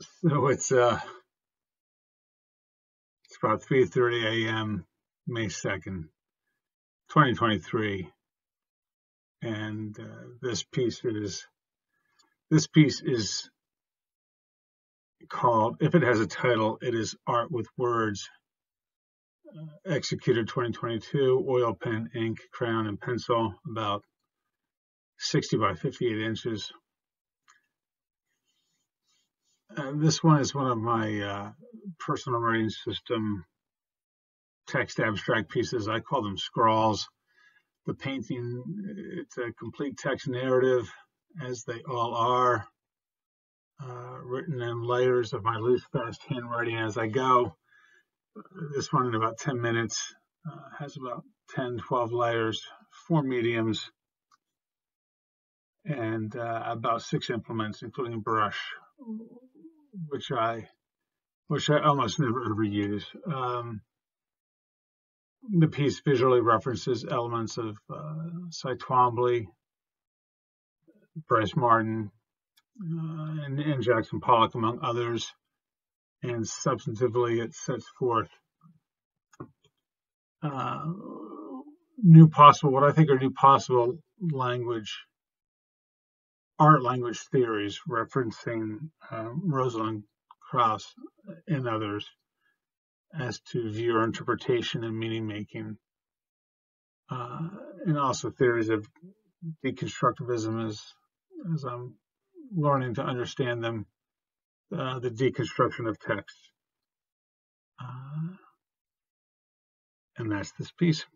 So it's uh it's about 3:30 a.m. May 2nd, 2023, and uh, this piece is this piece is called if it has a title it is art with words uh, executed 2022 oil pen ink crayon and pencil about 60 by 58 inches This one is one of my uh, personal writing system text abstract pieces. I call them scrawls. The painting, it's a complete text narrative, as they all are, uh, written in layers of my loose, fast handwriting as I go. This one in about 10 minutes uh, has about 10, 12 layers, four mediums, and uh, about six implements, including a brush, which I which I almost never ever use. Um, the piece visually references elements of uh, Cy Twombly, Brice Marden, uh, and, and, Jackson Pollock, among others. And substantively, it sets forth uh, new possible, what I think are new possible language art language theories referencing uh, Rosalind Krauss and others as to viewer interpretation and meaning making, uh, and also theories of deconstructivism as as I'm learning to understand them, uh, the deconstruction of text, uh, and that's this piece.